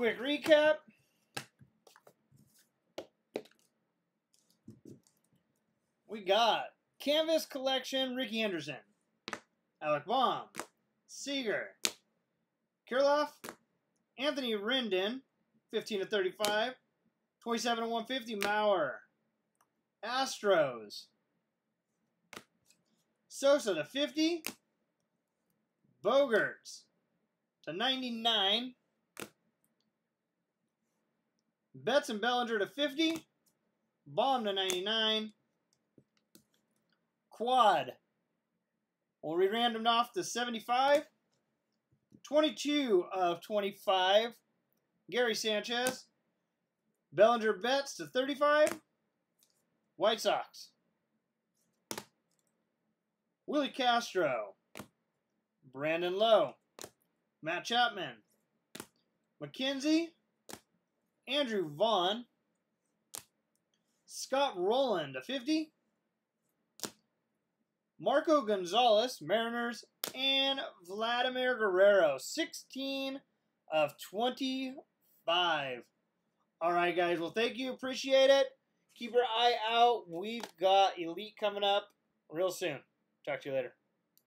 Quick recap. We got Canvas Collection, Rickey Henderson, Alec Bohm, Seager, Kirilloff, Anthony Rendon, 15 to 35, 27 to 150, Mauer, Astros, Sosa to 50, Bogaerts to 99, Betts and Bellinger to 50, Bohm to 99, Quad. We'll re-random off to 75. 22 of 25. Gary Sanchez. Bellinger Betts to 35. White Sox. Willi Castro. Brandon Lowe. Matt Chapman. McKenzie. Andrew Vaughn. Scott Rolen a 50. Marco Gonzales, Mariners, and Vladimir Guerrero, 16 of 25. All right, guys. Well, thank you. Appreciate it. Keep your eye out. We've got Elite coming up real soon. Talk to you later.